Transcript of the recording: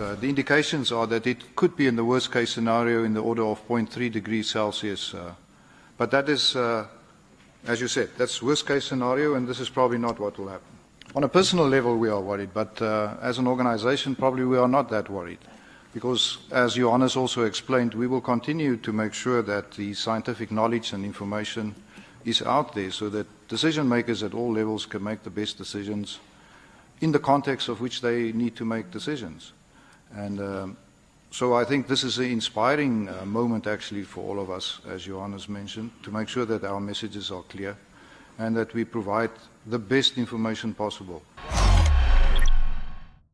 uh, the indications are that it could be in the worst case scenario in the order of 0.3 degrees Celsius. Uh, but that is, uh, as you said, that's worst case scenario, and this is probably not what will happen. On a personal level, we are worried, but uh, as an organization, probably we are not that worried. Because, as Johannes also explained, we will continue to make sure that the scientific knowledge and information is out there so that decision makers at all levels can make the best decisions in the context of which they need to make decisions. And um, so I think this is an inspiring uh, moment actually for all of us, as Johannes mentioned, to make sure that our messages are clear and that we provide the best information possible.